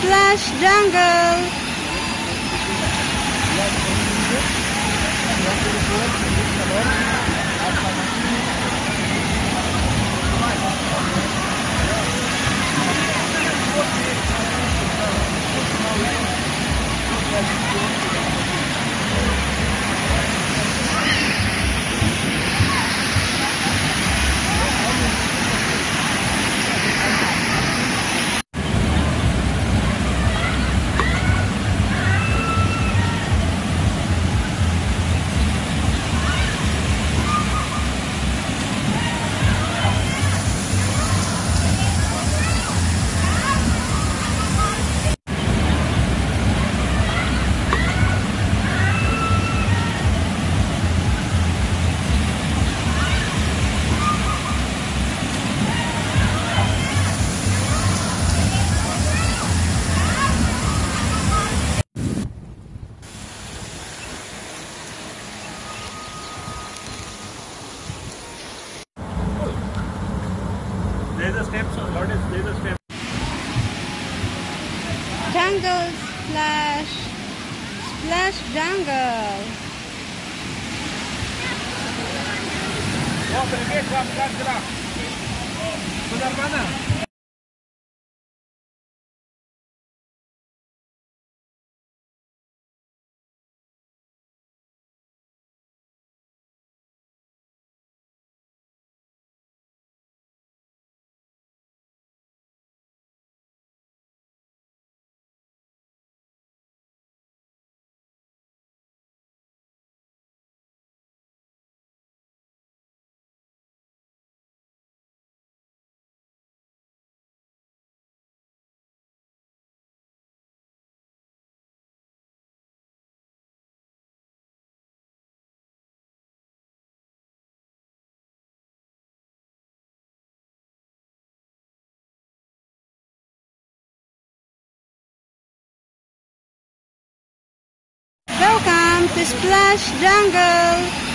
Splash Jungle! Jungle Splash. Splash Jungle. Oh, pergi, gerak, gerak. Benar mana? Splash Jungle.